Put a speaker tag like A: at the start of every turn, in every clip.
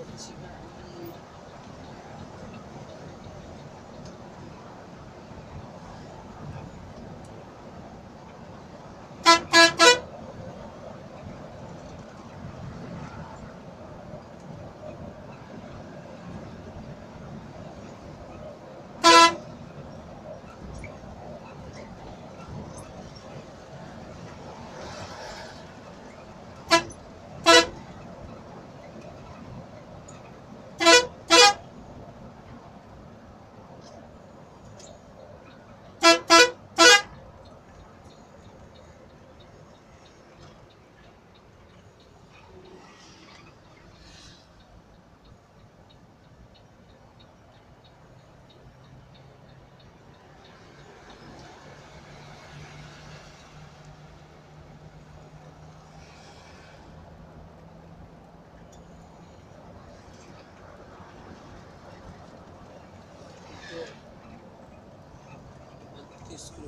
A: 过不去。भी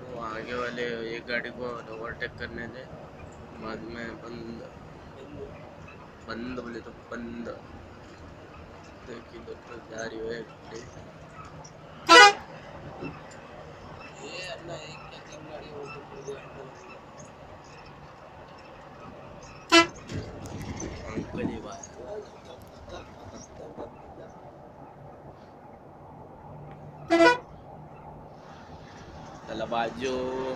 B: वो आगे वाले एक गाड़ी को ओवरटेक करने दे बाद में बंद। बंद बोले तो बंद। देखिए तो जा रही है
A: ये एक या तीन गाड़ी
B: Labadio,